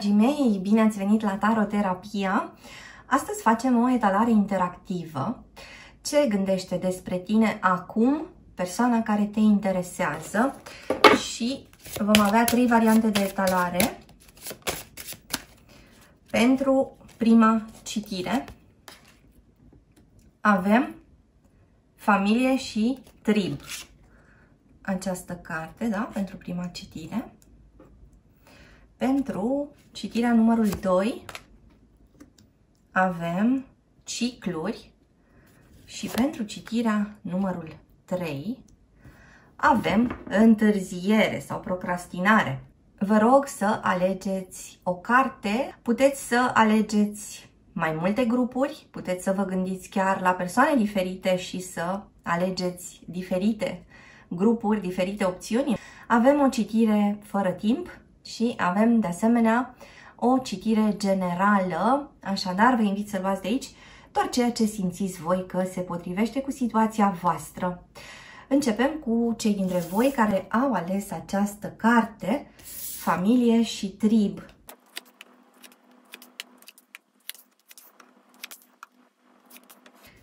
dragii mei! Bine ați venit la Taroterapia! Astăzi facem o etalare interactivă. Ce gândește despre tine acum persoana care te interesează și vom avea trei variante de etalare pentru prima citire. Avem familie și trib. Această carte, da, pentru prima citire. Pentru citirea numărul 2 avem cicluri și pentru citirea numărul 3 avem întârziere sau procrastinare. Vă rog să alegeți o carte, puteți să alegeți mai multe grupuri, puteți să vă gândiți chiar la persoane diferite și să alegeți diferite grupuri, diferite opțiuni. Avem o citire fără timp, și avem de asemenea o citire generală, așadar vă invit să luați de aici doar ceea ce simțiți voi că se potrivește cu situația voastră. Începem cu cei dintre voi care au ales această carte, Familie și Trib.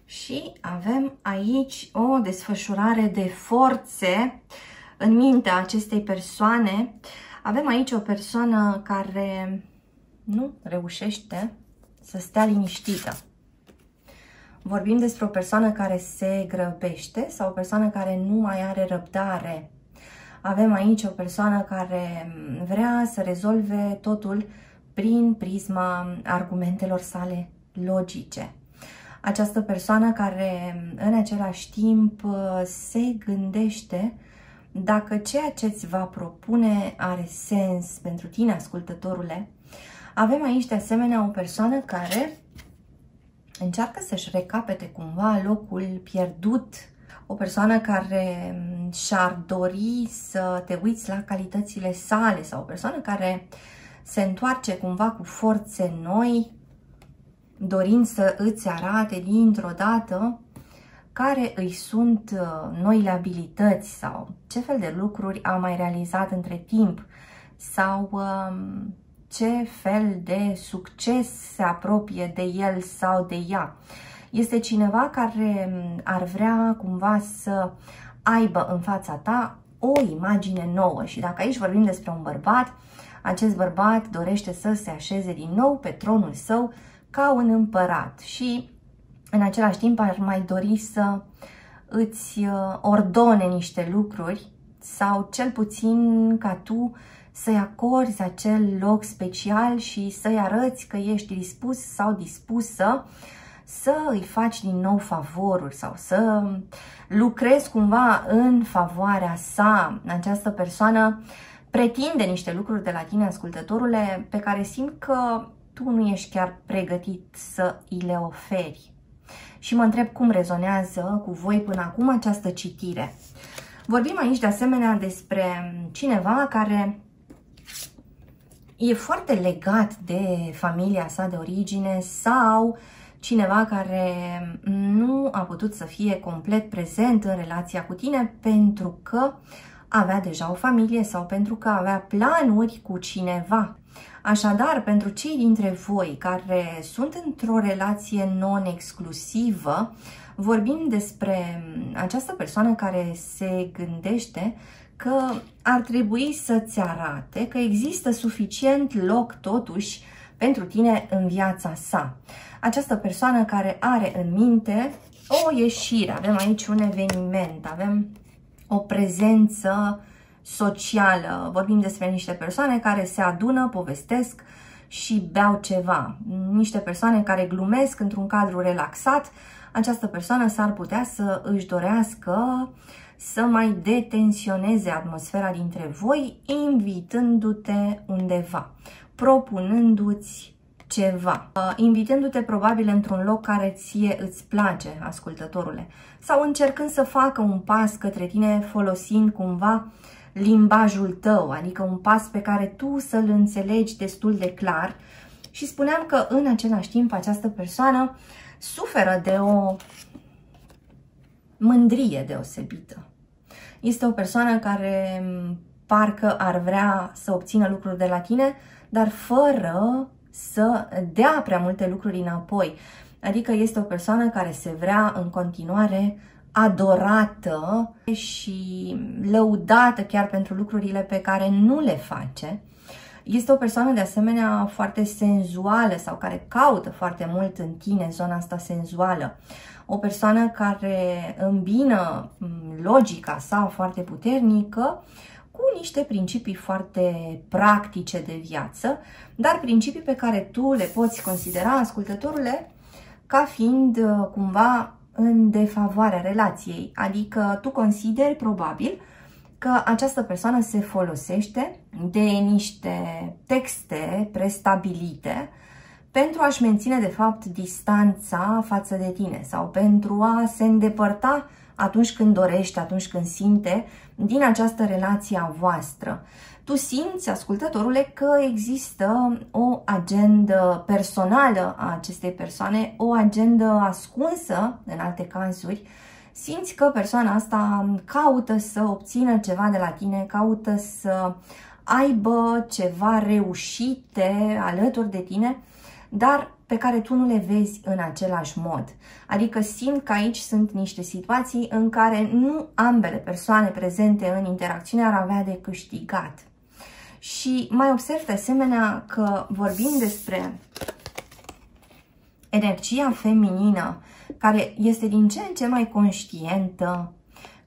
Și avem aici o desfășurare de forțe în mintea acestei persoane, avem aici o persoană care nu reușește să stea liniștită. Vorbim despre o persoană care se grăbește sau o persoană care nu mai are răbdare. Avem aici o persoană care vrea să rezolve totul prin prisma argumentelor sale logice. Această persoană care în același timp se gândește dacă ceea ce îți va propune are sens pentru tine, ascultătorule, avem aici de asemenea o persoană care încearcă să-și recapete cumva locul pierdut, o persoană care și-ar dori să te uiți la calitățile sale sau o persoană care se întoarce cumva cu forțe noi, dorind să îți arate dintr-o dată care îi sunt uh, noile abilități sau ce fel de lucruri a mai realizat între timp sau um, ce fel de succes se apropie de el sau de ea. Este cineva care um, ar vrea cumva să aibă în fața ta o imagine nouă și dacă aici vorbim despre un bărbat, acest bărbat dorește să se așeze din nou pe tronul său ca un împărat și în același timp ar mai dori să îți uh, ordone niște lucruri sau cel puțin ca tu să-i acorzi acel loc special și să-i arăți că ești dispus sau dispusă să îi faci din nou favoruri sau să lucrezi cumva în favoarea sa. Această persoană pretinde niște lucruri de la tine, ascultătorule, pe care simt că tu nu ești chiar pregătit să îi le oferi și mă întreb cum rezonează cu voi până acum această citire. Vorbim aici de asemenea despre cineva care e foarte legat de familia sa de origine sau cineva care nu a putut să fie complet prezent în relația cu tine pentru că avea deja o familie sau pentru că avea planuri cu cineva. Așadar, pentru cei dintre voi care sunt într-o relație non-exclusivă, vorbim despre această persoană care se gândește că ar trebui să-ți arate că există suficient loc totuși pentru tine în viața sa. Această persoană care are în minte o ieșire, avem aici un eveniment, avem o prezență socială. Vorbim despre niște persoane care se adună, povestesc și beau ceva. Niște persoane care glumesc într-un cadru relaxat. Această persoană s-ar putea să își dorească să mai detensioneze atmosfera dintre voi, invitându-te undeva, propunându-ți ceva, uh, invitându-te probabil într-un loc care ție îți place, ascultătorule, sau încercând să facă un pas către tine folosind cumva limbajul tău, adică un pas pe care tu să-l înțelegi destul de clar. Și spuneam că în același timp această persoană suferă de o mândrie deosebită. Este o persoană care parcă ar vrea să obțină lucruri de la tine, dar fără să dea prea multe lucruri înapoi. Adică este o persoană care se vrea în continuare adorată și lăudată chiar pentru lucrurile pe care nu le face. Este o persoană de asemenea foarte senzuală sau care caută foarte mult în tine zona asta senzuală. O persoană care îmbină logica sa foarte puternică cu niște principii foarte practice de viață, dar principii pe care tu le poți considera, ascultătorule, ca fiind uh, cumva în defavoarea relației. Adică tu consideri probabil că această persoană se folosește de niște texte prestabilite pentru a-și menține de fapt distanța față de tine sau pentru a se îndepărta atunci când dorește, atunci când simte din această relație a voastră. Tu simți, ascultătorule, că există o agendă personală a acestei persoane, o agendă ascunsă, în alte cazuri, simți că persoana asta caută să obțină ceva de la tine, caută să aibă ceva reușite alături de tine, dar pe care tu nu le vezi în același mod. Adică simt că aici sunt niște situații în care nu ambele persoane prezente în interacțiune ar avea de câștigat. Și mai observ de asemenea că vorbim despre energia feminină care este din ce în ce mai conștientă,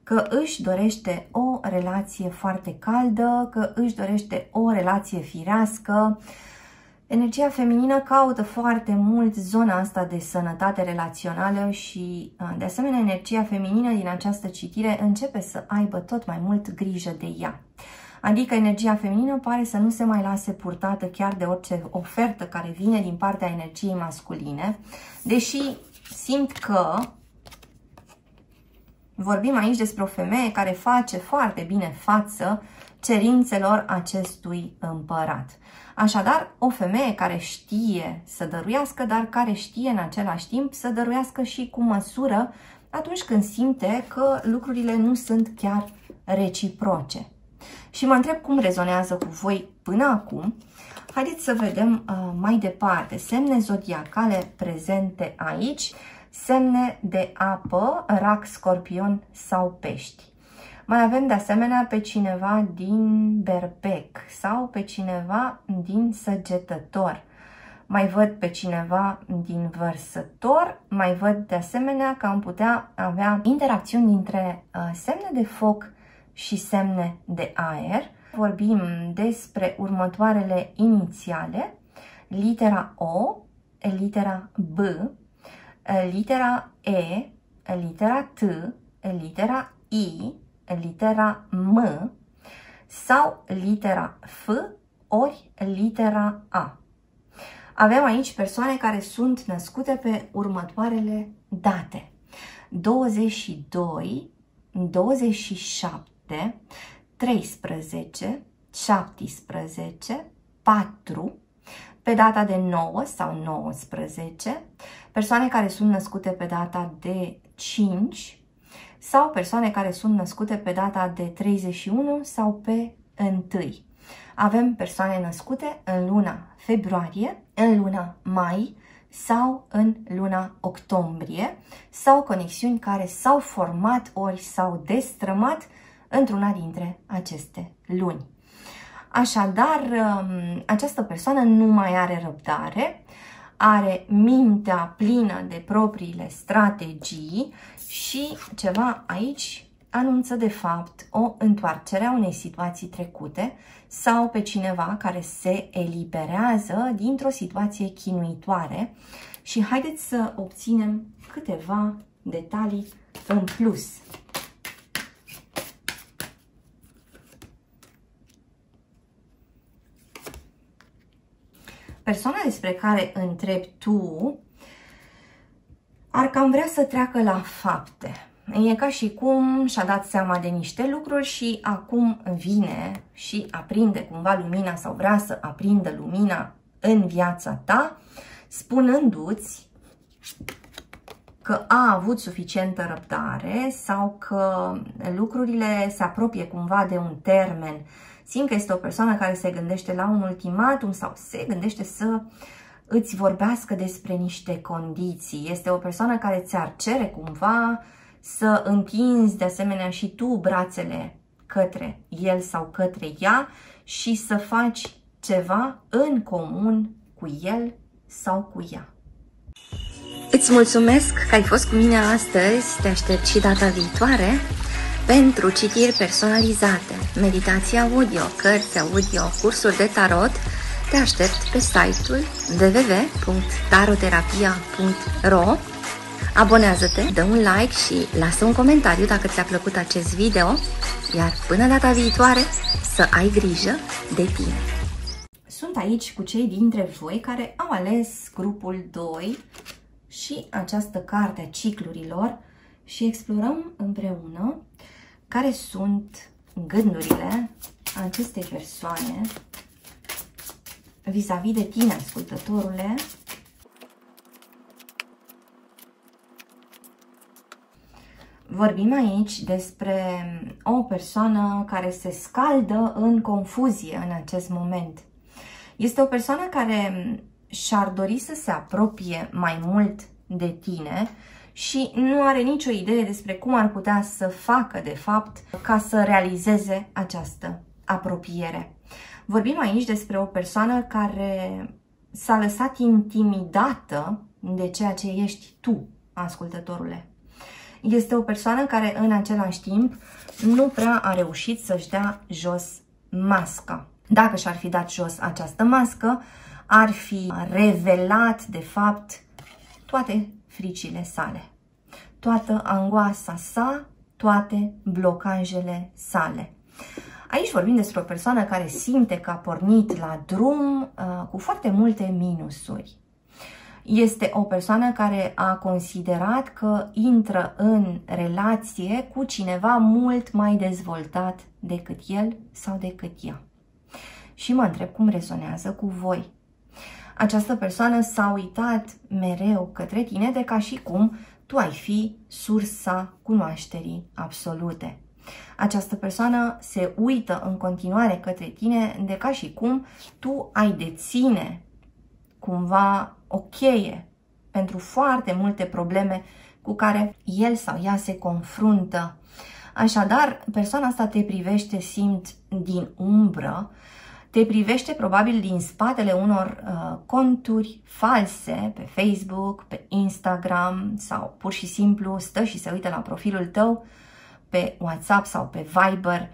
că își dorește o relație foarte caldă, că își dorește o relație firească. Energia feminină caută foarte mult zona asta de sănătate relațională și, de asemenea, energia feminină din această citire începe să aibă tot mai mult grijă de ea. Adică energia feminină pare să nu se mai lase purtată chiar de orice ofertă care vine din partea energiei masculine, deși simt că vorbim aici despre o femeie care face foarte bine față cerințelor acestui împărat. Așadar, o femeie care știe să dăruiască, dar care știe în același timp să dăruiască și cu măsură atunci când simte că lucrurile nu sunt chiar reciproce. Și mă întreb cum rezonează cu voi până acum. Haideți să vedem uh, mai departe semne zodiacale prezente aici, semne de apă, rac, scorpion sau pești. Mai avem de asemenea pe cineva din berbec sau pe cineva din săgetător. Mai văd pe cineva din vărsător, mai văd de asemenea că am putea avea interacțiuni dintre uh, semne de foc și semne de aer. Vorbim despre următoarele inițiale, litera O, litera B, litera E, litera T, litera I, litera M sau litera F ori litera A. Avem aici persoane care sunt născute pe următoarele date. 22, 27, 13, 17, 4, pe data de 9 sau 19, persoane care sunt născute pe data de 5 sau persoane care sunt născute pe data de 31 sau pe 1. Avem persoane născute în luna februarie, în luna mai sau în luna octombrie sau conexiuni care s-au format ori s-au destrămat într-una dintre aceste luni. Așadar, um, această persoană nu mai are răbdare, are mintea plină de propriile strategii și ceva aici anunță de fapt o întoarcere a unei situații trecute sau pe cineva care se eliberează dintr-o situație chinuitoare și haideți să obținem câteva detalii în plus. Persoana despre care întrebi tu ar cam vrea să treacă la fapte. E ca și cum și-a dat seama de niște lucruri și acum vine și aprinde cumva lumina sau vrea să aprindă lumina în viața ta, spunându-ți că a avut suficientă răbdare sau că lucrurile se apropie cumva de un termen Simt că este o persoană care se gândește la un ultimatum sau se gândește să îți vorbească despre niște condiții. Este o persoană care ți-ar cere cumva să întinzi de asemenea și tu brațele către el sau către ea și să faci ceva în comun cu el sau cu ea. Îți mulțumesc că ai fost cu mine astăzi, te aștept și data viitoare pentru citiri personalizate, meditații audio, cărți audio, cursuri de tarot, te aștept pe site-ul www.taroterapia.ro Abonează-te, dă un like și lasă un comentariu dacă ți-a plăcut acest video, iar până data viitoare să ai grijă de tine. Sunt aici cu cei dintre voi care au ales grupul 2 și această carte a ciclurilor și explorăm împreună care sunt gândurile acestei persoane vis-a-vis -vis de tine, ascultătorule, Vorbim aici despre o persoană care se scaldă în confuzie în acest moment. Este o persoană care și-ar dori să se apropie mai mult de tine și nu are nicio idee despre cum ar putea să facă, de fapt, ca să realizeze această apropiere. Vorbim aici despre o persoană care s-a lăsat intimidată de ceea ce ești tu, ascultătorule. Este o persoană care în același timp nu prea a reușit să-și dea jos masca. Dacă și-ar fi dat jos această mască, ar fi revelat de fapt toate fricile sale, toată angoasa sa, toate blocajele sale. Aici vorbim despre o persoană care simte că a pornit la drum uh, cu foarte multe minusuri. Este o persoană care a considerat că intră în relație cu cineva mult mai dezvoltat decât el sau decât ea. Și mă întreb cum resonează cu voi. Această persoană s-a uitat mereu către tine de ca și cum tu ai fi sursa cunoașterii absolute. Această persoană se uită în continuare către tine de ca și cum tu ai deține cumva o cheie pentru foarte multe probleme cu care el sau ea se confruntă. Așadar, persoana asta te privește, simt, din umbră, te privește probabil din spatele unor uh, conturi false pe Facebook, pe Instagram sau pur și simplu stă și se uită la profilul tău pe WhatsApp sau pe Viber.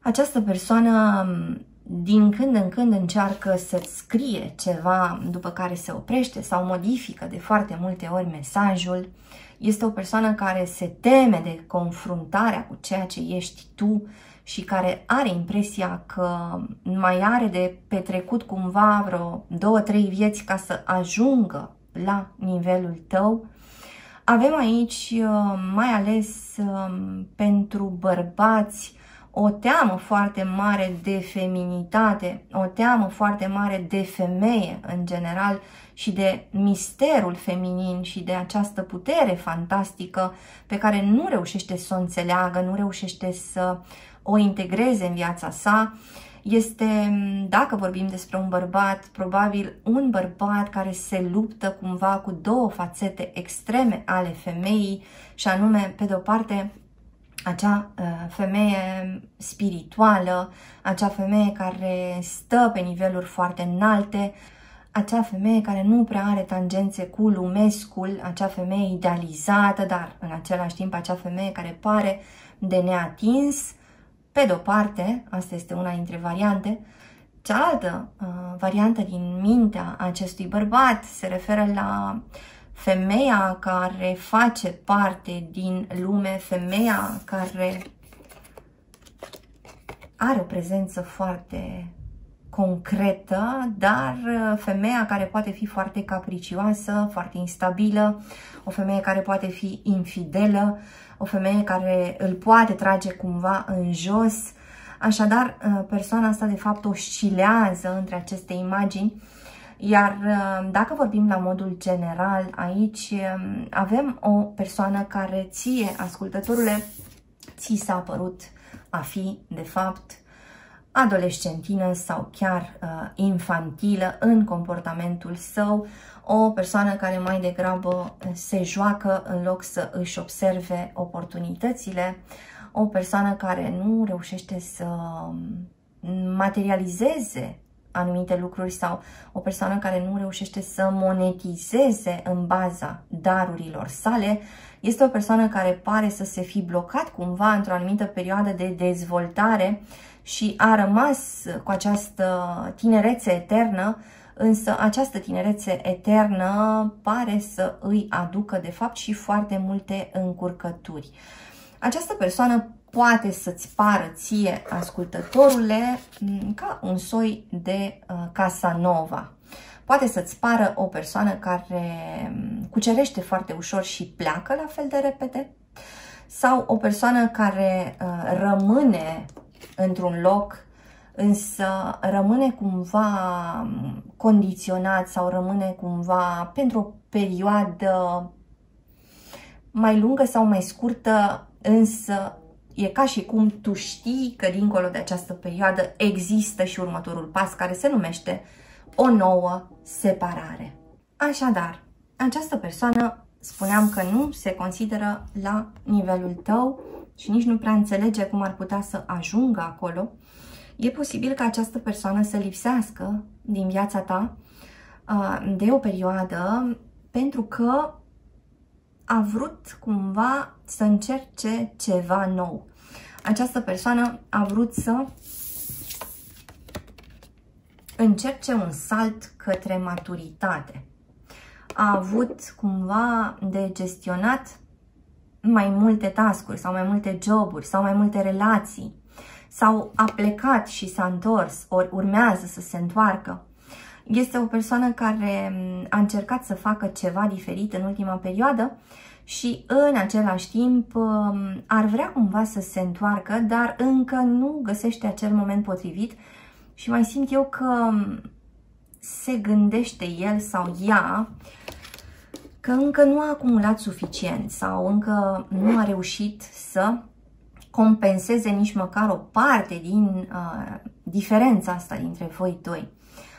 Această persoană din când în când încearcă să-ți scrie ceva după care se oprește sau modifică de foarte multe ori mesajul. Este o persoană care se teme de confruntarea cu ceea ce ești tu și care are impresia că mai are de petrecut cumva vreo două, trei vieți ca să ajungă la nivelul tău. Avem aici uh, mai ales um, pentru bărbați o teamă foarte mare de feminitate, o teamă foarte mare de femeie în general și de misterul feminin și de această putere fantastică pe care nu reușește să o înțeleagă, nu reușește să o integreze în viața sa. Este, dacă vorbim despre un bărbat, probabil un bărbat care se luptă cumva cu două fațete extreme ale femeii și anume, pe de o parte, acea uh, femeie spirituală, acea femeie care stă pe niveluri foarte înalte, acea femeie care nu prea are tangențe cu lumescul, acea femeie idealizată, dar în același timp acea femeie care pare de neatins. Pe de-o parte, asta este una dintre variante, cealaltă uh, variantă din mintea acestui bărbat se referă la femeia care face parte din lume, femeia care are o prezență foarte concretă, dar uh, femeia care poate fi foarte capricioasă, foarte instabilă, o femeie care poate fi infidelă, o femeie care îl poate trage cumva în jos. Așadar, uh, persoana asta de fapt oscilează între aceste imagini iar uh, dacă vorbim la modul general, aici um, avem o persoană care ție, ascultătorule, ți s-a părut a fi, de fapt, adolescentină sau chiar uh, infantilă în comportamentul său, o persoană care mai degrabă se joacă în loc să își observe oportunitățile, o persoană care nu reușește să materializeze anumite lucruri sau o persoană care nu reușește să monetizeze în baza darurilor sale, este o persoană care pare să se fi blocat cumva într-o anumită perioadă de dezvoltare și a rămas cu această tinerețe eternă, însă această tinerețe eternă pare să îi aducă de fapt și foarte multe încurcături. Această persoană poate să-ți pară ție, ascultătorule, ca un soi de uh, Casanova. Poate să-ți pară o persoană care cucerește foarte ușor și pleacă la fel de repede, sau o persoană care uh, rămâne într-un loc, însă rămâne cumva condiționat sau rămâne cumva pentru o perioadă mai lungă sau mai scurtă, însă e ca și cum tu știi că dincolo de această perioadă există și următorul pas care se numește o nouă separare. Așadar, această persoană spuneam că nu se consideră la nivelul tău și nici nu prea înțelege cum ar putea să ajungă acolo, e posibil ca această persoană să lipsească din viața ta uh, de o perioadă pentru că a vrut cumva să încerce ceva nou. Această persoană a vrut să încerce un salt către maturitate. A avut cumva de gestionat mai multe tascuri sau mai multe joburi sau mai multe relații sau a plecat și s-a întors ori urmează să se întoarcă. Este o persoană care mm, a încercat să facă ceva diferit în ultima perioadă și în același timp mm, ar vrea cumva să se întoarcă, dar încă nu găsește acel moment potrivit și mai simt eu că mm, se gândește el sau ea că încă nu a acumulat suficient sau încă nu a reușit să compenseze nici măcar o parte din uh, diferența asta dintre voi doi.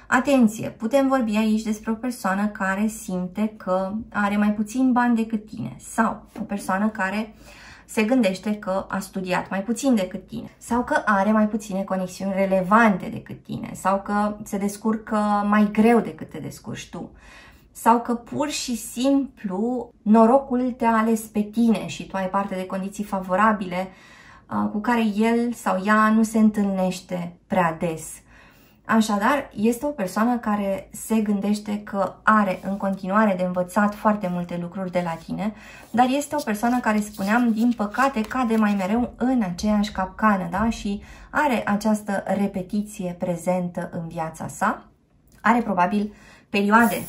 Atenție, putem vorbi aici despre o persoană care simte că are mai puțin bani decât tine sau o persoană care se gândește că a studiat mai puțin decât tine sau că are mai puține conexiuni relevante decât tine sau că se descurcă mai greu decât te descurci tu sau că pur și simplu norocul te-a ales pe tine și tu ai parte de condiții favorabile uh, cu care el sau ea nu se întâlnește prea des. Așadar, este o persoană care se gândește că are în continuare de învățat foarte multe lucruri de la tine, dar este o persoană care, spuneam, din păcate, cade mai mereu în aceeași capcană, da? Și are această repetiție prezentă în viața sa. Are probabil perioade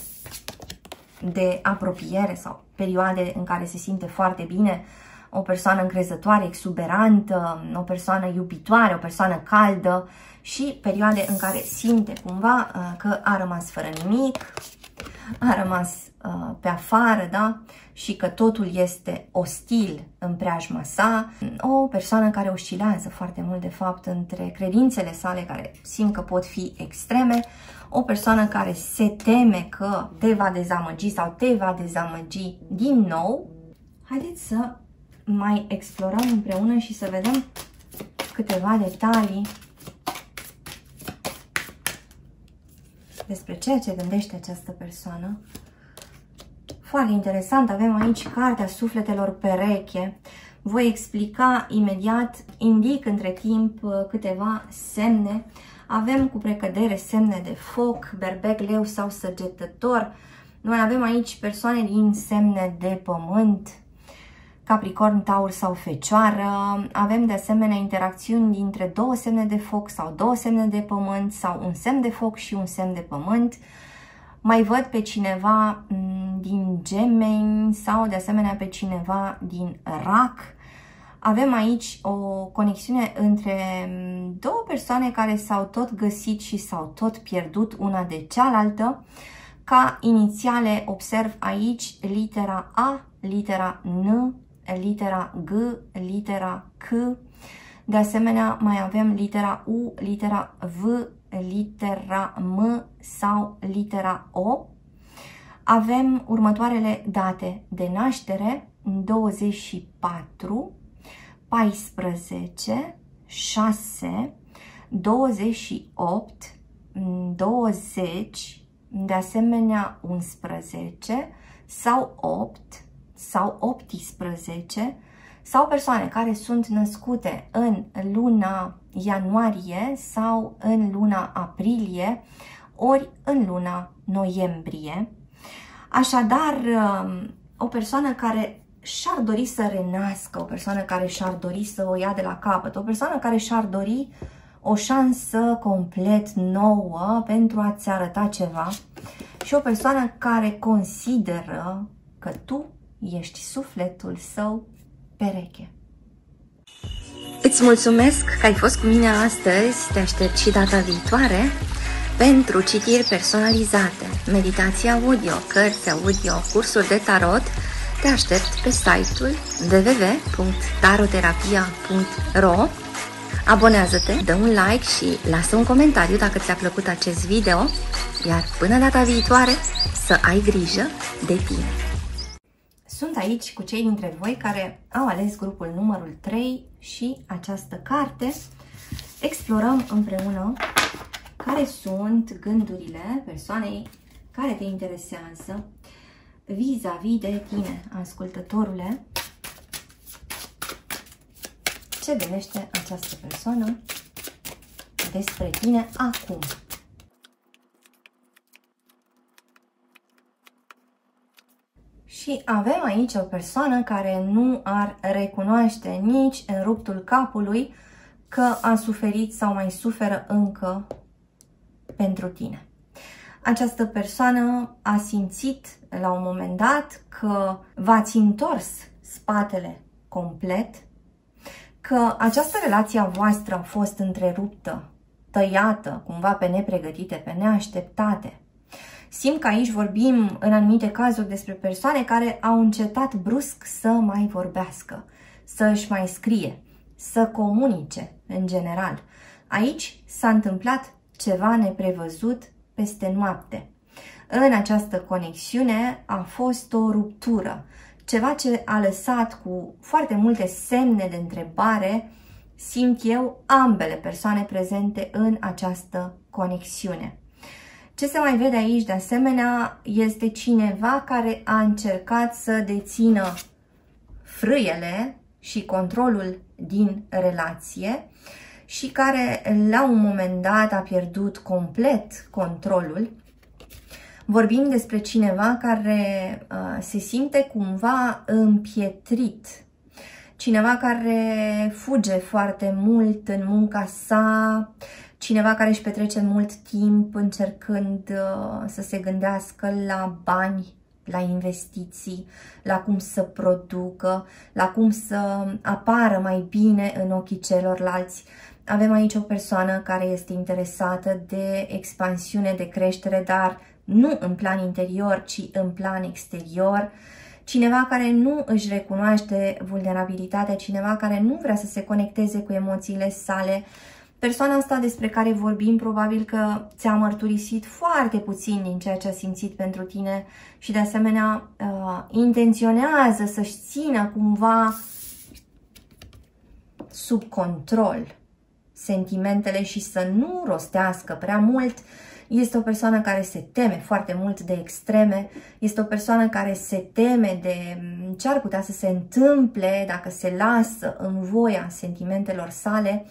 de apropiere sau perioade în care se simte foarte bine, o persoană încrezătoare, exuberantă, o persoană iubitoare, o persoană caldă și perioade în care simte cumva uh, că a rămas fără nimic, a rămas uh, pe afară, da? Și că totul este ostil în preajma sa. O persoană care oscilează foarte mult, de fapt, între credințele sale, care simt că pot fi extreme, o persoană care se teme că te va dezamăgi sau te va dezamăgi din nou, haideți să mai explorăm împreună și să vedem câteva detalii despre ceea ce gândește această persoană. Foarte interesant, avem aici Cartea Sufletelor Pereche. Voi explica imediat, indic între timp câteva semne avem cu precădere semne de foc, berbec, leu sau săgetător. Noi avem aici persoane din semne de pământ, Capricorn, Taur sau Fecioară. Avem de asemenea interacțiuni dintre două semne de foc sau două semne de pământ sau un semn de foc și un semn de pământ. Mai văd pe cineva mm, din gemeni sau de asemenea pe cineva din rac avem aici o conexiune între mm, două persoane care s-au tot găsit și s-au tot pierdut una de cealaltă. Ca inițiale observ aici litera A, litera N, litera G, litera C. De asemenea, mai avem litera U, litera V, litera M sau litera O. Avem următoarele date de naștere, 24, 14, 6, 28, 20, de asemenea 11 sau 8 sau 18 sau persoane care sunt născute în luna ianuarie sau în luna aprilie ori în luna noiembrie. Așadar, um, o persoană care și-ar dori să renască, o persoană care și-ar dori să o ia de la capăt, o persoană care și-ar dori o șansă complet nouă pentru a-ți arăta ceva și o persoană care consideră că tu ești sufletul său pereche. Îți mulțumesc că ai fost cu mine astăzi, te aștept și data viitoare pentru citiri personalizate, meditații audio, cărți audio, cursuri de tarot, te aștept pe site-ul www.taroterapia.ro Abonează-te, dă un like și lasă un comentariu dacă ți-a plăcut acest video, iar până data viitoare să ai grijă de tine. Sunt aici cu cei dintre voi care au ales grupul numărul 3 și această carte. Explorăm împreună care sunt gândurile persoanei care te interesează vis-a-vis -vis de tine, ascultătorule. Ce gândește această persoană despre tine acum? Și avem aici o persoană care nu ar recunoaște nici în ruptul capului că a suferit sau mai suferă încă pentru tine. Această persoană a simțit la un moment dat că v-ați întors spatele complet, că această relație a voastră a fost întreruptă, tăiată, cumva pe nepregătite, pe neașteptate. Simt că aici vorbim în anumite cazuri despre persoane care au încetat brusc să mai vorbească, să își mai scrie, să comunice în general. Aici s-a întâmplat ceva neprevăzut peste noapte. În această conexiune a fost o ruptură, ceva ce a lăsat cu foarte multe semne de întrebare, simt eu, ambele persoane prezente în această conexiune. Ce se mai vede aici de asemenea este cineva care a încercat să dețină frâiele și controlul din relație și care la un moment dat a pierdut complet controlul. Vorbim despre cineva care uh, se simte cumva împietrit, cineva care fuge foarte mult în munca sa, cineva care își petrece mult timp încercând uh, să se gândească la bani, la investiții, la cum să producă, la cum să apară mai bine în ochii celorlalți. Avem aici o persoană care este interesată de expansiune, de creștere, dar nu în plan interior, ci în plan exterior. Cineva care nu își recunoaște vulnerabilitatea, cineva care nu vrea să se conecteze cu emoțiile sale, Persoana asta despre care vorbim probabil că ți-a mărturisit foarte puțin din ceea ce a simțit pentru tine și de asemenea uh, intenționează să-și țină cumva sub control sentimentele și să nu rostească prea mult. Este o persoană care se teme foarte mult de extreme, este o persoană care se teme de mm, ce ar putea să se întâmple dacă se lasă în voia sentimentelor sale.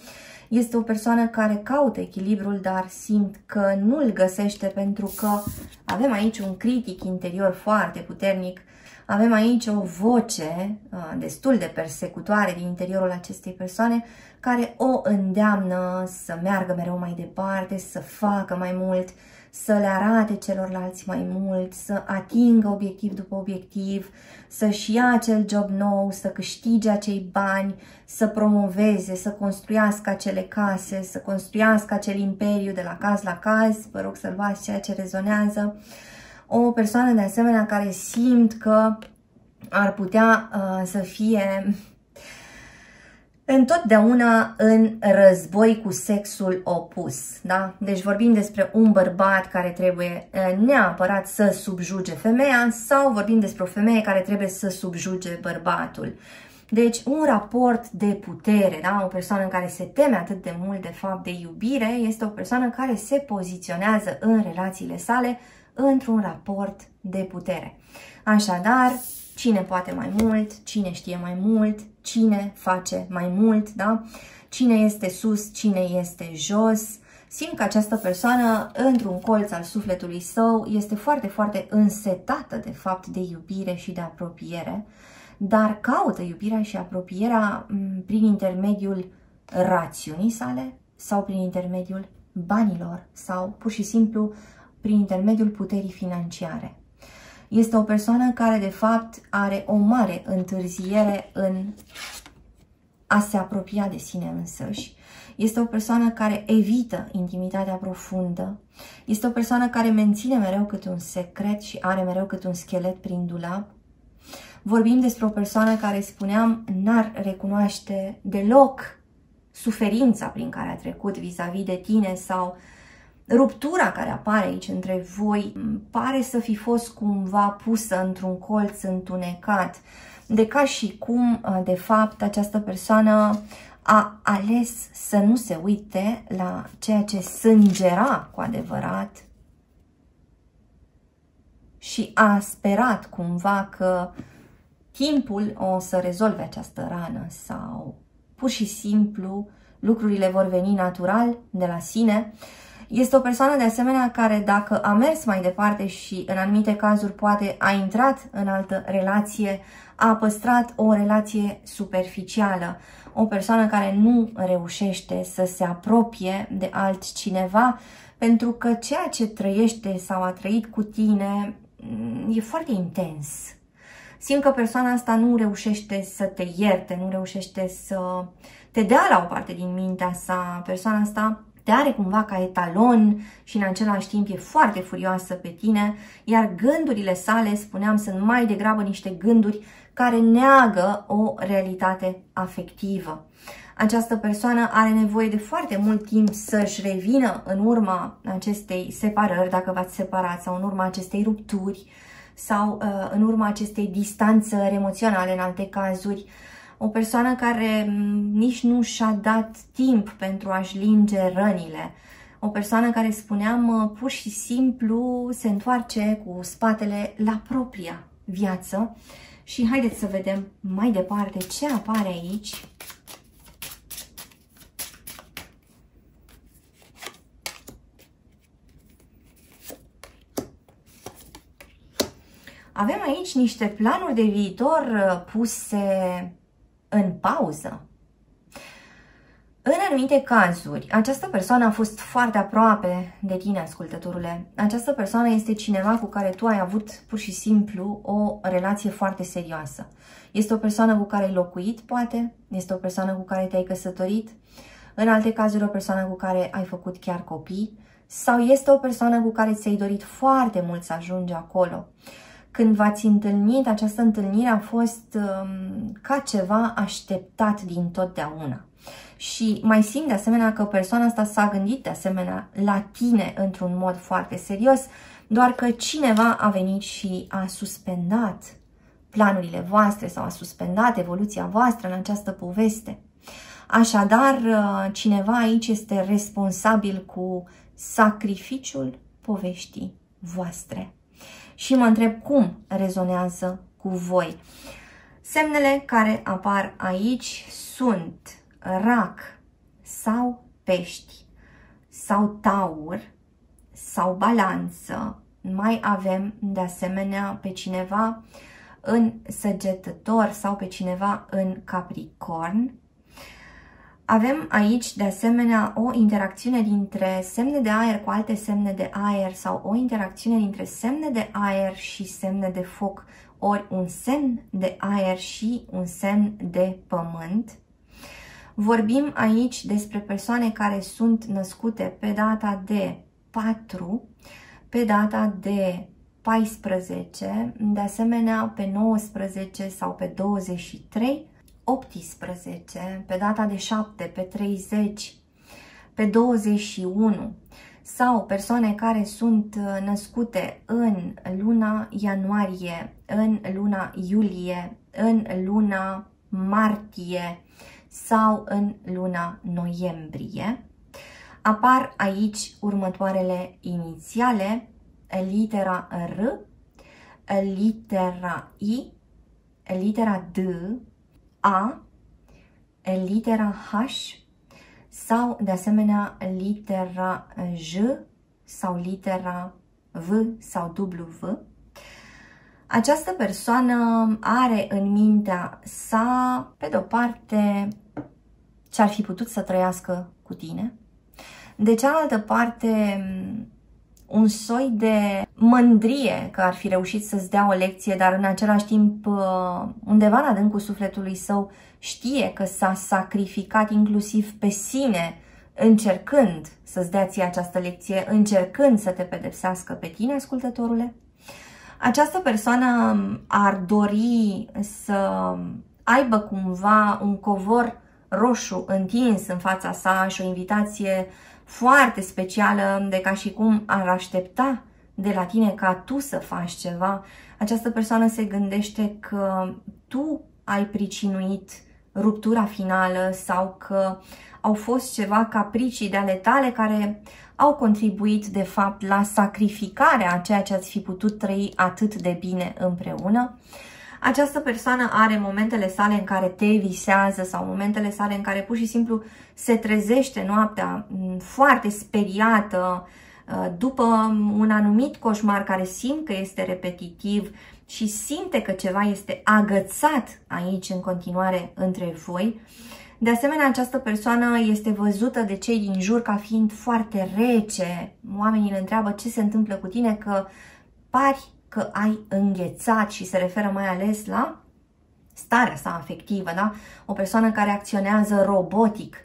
Este o persoană care caută echilibrul, dar simt că nu îl găsește pentru că avem aici un critic interior foarte puternic. Avem aici o voce uh, destul de persecutoare din interiorul acestei persoane care o îndeamnă să meargă mereu mai departe, să facă mai mult, să le arate celorlalți mai mult, să atingă obiectiv după obiectiv, să-și ia acel job nou, să câștige acei bani, să promoveze, să construiască acele case, să construiască acel imperiu de la caz la caz, vă rog să luați ceea ce rezonează. O persoană de asemenea care simt că ar putea uh, să fie întotdeauna în război cu sexul opus. Da? Deci vorbim despre un bărbat care trebuie neapărat să subjuge femeia sau vorbim despre o femeie care trebuie să subjuge bărbatul. Deci un raport de putere, da? o persoană în care se teme atât de mult de fapt de iubire, este o persoană care se poziționează în relațiile sale într-un raport de putere. Așadar, cine poate mai mult, cine știe mai mult, cine face mai mult, da? Cine este sus, cine este jos. Simt că această persoană, într-un colț al sufletului său, este foarte, foarte însetată, de fapt, de iubire și de apropiere, dar caută iubirea și apropierea prin intermediul rațiunii sale sau prin intermediul banilor sau pur și simplu prin intermediul puterii financiare. Este o persoană care, de fapt, are o mare întârziere în a se apropia de sine însăși. Este o persoană care evită intimitatea profundă. Este o persoană care menține mereu câte un secret și are mereu câte un schelet prin dulap. Vorbim despre o persoană care, spuneam, n-ar recunoaște deloc suferința prin care a trecut vis-a-vis -vis de tine sau ruptura care apare aici între voi pare să fi fost cumva pusă într-un colț întunecat, de ca și cum, de fapt, această persoană a ales să nu se uite la ceea ce sângera cu adevărat și a sperat cumva că timpul o să rezolve această rană sau pur și simplu lucrurile vor veni natural de la sine este o persoană de asemenea care dacă a mers mai departe și în anumite cazuri poate a intrat în altă relație, a păstrat o relație superficială. O persoană care nu reușește să se apropie de altcineva pentru că ceea ce trăiește sau a trăit cu tine mm, e foarte intens. Simt că persoana asta nu reușește să te ierte, nu reușește să te dea la o parte din mintea sa. Persoana asta te are cumva ca etalon și în același timp e foarte furioasă pe tine, iar gândurile sale, spuneam, sunt mai degrabă niște gânduri care neagă o realitate afectivă. Această persoană are nevoie de foarte mult timp să-și revină în urma acestei separări, dacă v-ați separat, sau în urma acestei rupturi, sau uh, în urma acestei distanțări emoționale în alte cazuri, o persoană care nici nu și-a dat timp pentru a-și linge rănile, o persoană care, spuneam, pur și simplu se întoarce cu spatele la propria viață. Și haideți să vedem mai departe ce apare aici. Avem aici niște planuri de viitor uh, puse în pauză. În anumite cazuri, această persoană a fost foarte aproape de tine, ascultătorule. Această persoană este cineva cu care tu ai avut pur și simplu o relație foarte serioasă. Este o persoană cu care ai locuit, poate, este o persoană cu care te-ai căsătorit, în alte cazuri o persoană cu care ai făcut chiar copii, sau este o persoană cu care ți-ai dorit foarte mult să ajungi acolo. Când v-ați întâlnit, această întâlnire a fost um, ca ceva așteptat din totdeauna. Și mai simt de asemenea că persoana asta s-a gândit de asemenea la tine într-un mod foarte serios, doar că cineva a venit și a suspendat planurile voastre sau a suspendat evoluția voastră în această poveste. Așadar, uh, cineva aici este responsabil cu sacrificiul poveștii voastre și mă întreb cum rezonează cu voi. Semnele care apar aici sunt rac sau pești sau taur sau balanță. Mai avem de asemenea pe cineva în săgetător sau pe cineva în capricorn avem aici, de asemenea, o interacțiune dintre semne de aer cu alte semne de aer sau o interacțiune dintre semne de aer și semne de foc, ori un semn de aer și un semn de pământ. Vorbim aici despre persoane care sunt născute pe data de 4, pe data de 14, de asemenea pe 19 sau pe 23, 18, pe data de 7, pe 30, pe 21 sau persoane care sunt uh, născute în luna ianuarie, în luna iulie, în luna martie sau în luna noiembrie, apar aici următoarele inițiale, litera R, litera I, litera D, A, litera H sau de asemenea litera J sau litera V sau W. Această persoană are în mintea sa, pe de-o parte, ce ar fi putut să trăiască cu tine, de cealaltă parte, un soi de mândrie că ar fi reușit să-ți dea o lecție, dar în același timp uh, undeva în adâncul sufletului său știe că s-a sacrificat inclusiv pe sine încercând să-ți dea ție această lecție, încercând să te pedepsească pe tine, ascultătorule. Această persoană ar dori să aibă cumva un covor roșu întins în fața sa și o invitație foarte specială, de ca și cum ar aștepta de la tine ca tu să faci ceva, această persoană se gândește că tu ai pricinuit ruptura finală sau că au fost ceva capricii de ale tale care au contribuit de fapt la sacrificarea a ceea ce ați fi putut trăi atât de bine împreună. Această persoană are momentele sale în care te visează sau momentele sale în care pur și simplu se trezește noaptea mm, foarte speriată uh, după un anumit coșmar care simt că este repetitiv și simte că ceva este agățat aici în continuare între voi. De asemenea, această persoană este văzută de cei din jur ca fiind foarte rece. Oamenii îl întreabă ce se întâmplă cu tine, că pari că ai înghețat și se referă mai ales la starea sa afectivă, da? O persoană care acționează robotic,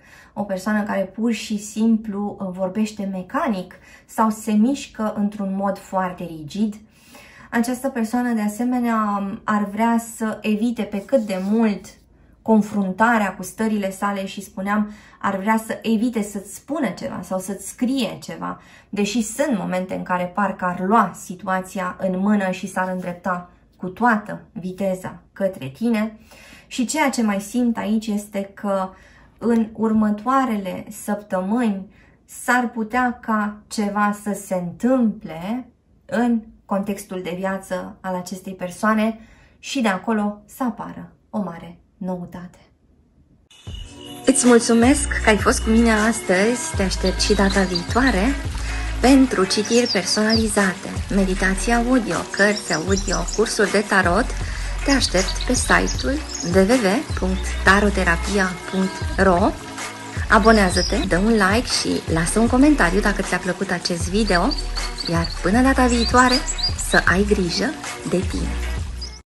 o persoană care pur și simplu uh, vorbește mecanic sau se mișcă într-un mod foarte rigid. Această persoană, de asemenea, ar vrea să evite pe cât de mult confruntarea cu stările sale și spuneam, ar vrea să evite să-ți spună ceva sau să-ți scrie ceva, deși sunt momente în care parcă ar lua situația în mână și s-ar îndrepta cu toată viteza către tine. Și ceea ce mai simt aici este că în următoarele săptămâni s-ar putea ca ceva să se întâmple în contextul de viață al acestei persoane și de acolo să apară o mare noutate. Îți mulțumesc că ai fost cu mine astăzi, te aștept și data viitoare pentru citiri personalizate, meditații audio, cărți audio, cursuri de tarot, te aștept pe site-ul www.taroterapia.ro Abonează-te, dă un like și lasă un comentariu dacă ți-a plăcut acest video, iar până data viitoare să ai grijă de tine.